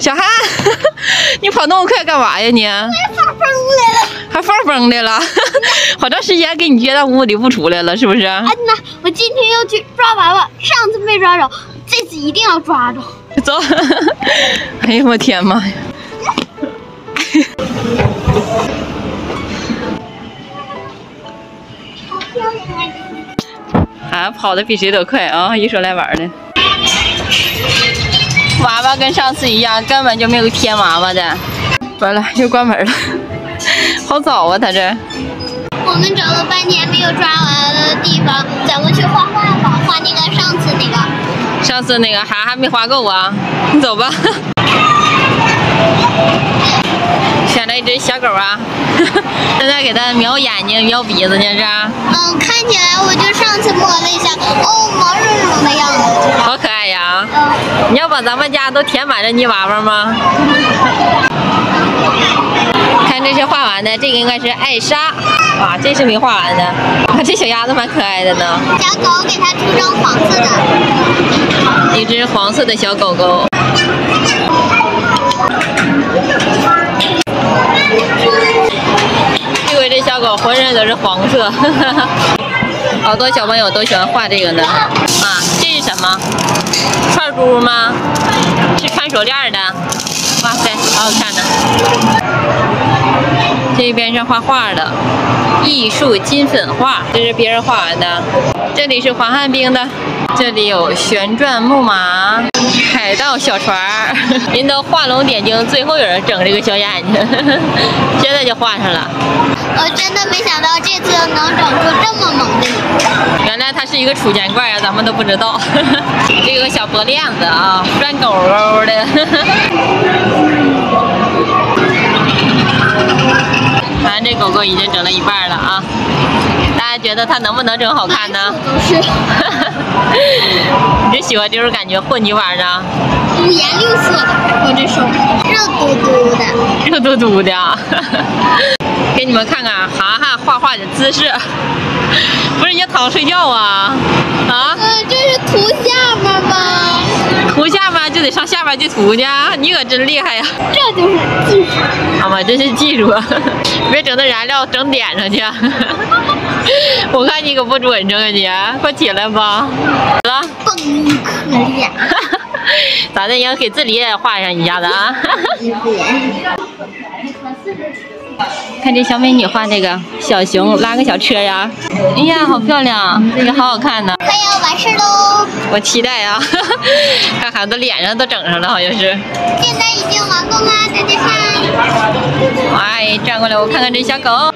小汉，你跑那么快干嘛呀你？发疯来了！还放风来了，好长时间给你约到屋里不出来了，是不是？啊，那我今天要去抓娃娃，上次没抓着，这次一定要抓着。走！哎呀，我天妈呀！啊，跑的比谁都快啊！一说来玩的，娃娃跟上次一样，根本就没有添娃娃的。完了，又关门了，好早啊，他这。我们找了半天没有抓娃娃的地方，咱们去画画吧，画那个上次那个。上次那个还还没画够啊，你 走吧。选了一只小狗啊，正在给它瞄眼睛、瞄鼻子呢，是吧？嗯，看起来我就上次摸了一下，哦，毛茸茸的样子，你要把咱们家都填满了泥娃娃吗？看这是画完的，这个应该是艾莎，哇，这是没画完的。啊，这小鸭子蛮可爱的呢，小狗给它涂成黄色的，一只黄色的小狗狗。这回这小狗浑身都是黄色，好多小朋友都喜欢画这个呢。啊，什么？串珠吗？是穿手链的。哇塞，好好看呢。这边是画画的，艺术金粉画，这是别人画完的。这里是滑旱冰的，这里有旋转木马、海盗小船。人都画龙点睛，最后有人整这个小眼睛，现在就画上了。我真的没想到这次能整出这么。是一个储钱罐啊，咱们都不知道。这个小脖链子啊，拴狗狗的。看这狗狗已经整了一半了啊！大家觉得它能不能整好看呢？你就喜欢这种感觉，和泥玩呢？五颜六色的，我这手热嘟嘟的。热嘟嘟的啊。给你们看看涵涵画画的姿势，不是人家躺着睡觉啊？啊？嗯，这是涂下面吗？涂下面就得上下巴去涂去，你可真厉害呀！这就是技术。啊妈，这是技术，别整那燃料整点上去。我看你可不准成啊你，快起来吧。好了，崩可怜。咋的？要给自己也画上一下子啊？看这小美女画那个小熊拉个小车呀，哎呀，好漂亮，这个好好看呢。快要完事喽，我期待啊，看孩子脸上都整上了，好像是。现在已经完工啦，大家看。哎，转过来我看看这小狗。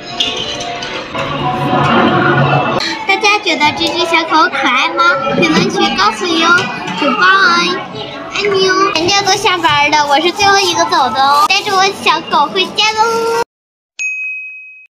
大家觉得这只小狗可爱吗？评论区告诉我哟。Goodbye，爱你哦。人家都下班了，我是最后一个走的哦，带着我小狗回家喽。